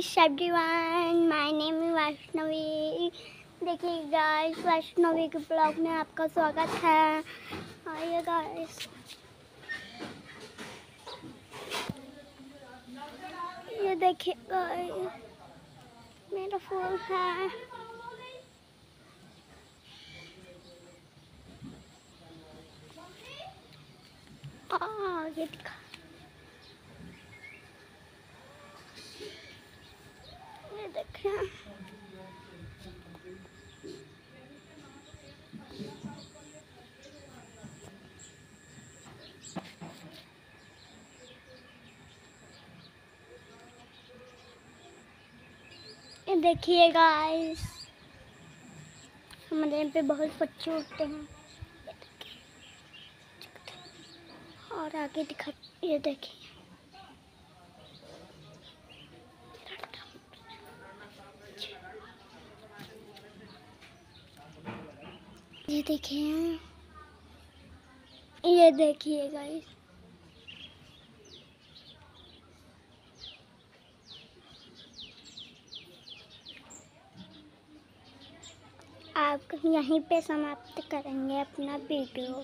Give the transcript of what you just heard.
Guys everyone my name is Vaishnavi देखिए guys Vaishnavi के blog में आपका स्वागत है। आइए गाइस ये देखिए गाइस मेरा फूल है। दिखा ये देखें। ये देखिए गाइस हमारे यहाँ पे बहुत पक्षी उठते हैं। और आगे दिखा, ये देखिए। ये हैं। ये देखिए गाइस आप यहीं पे समाप्त करेंगे अपना वीडियो।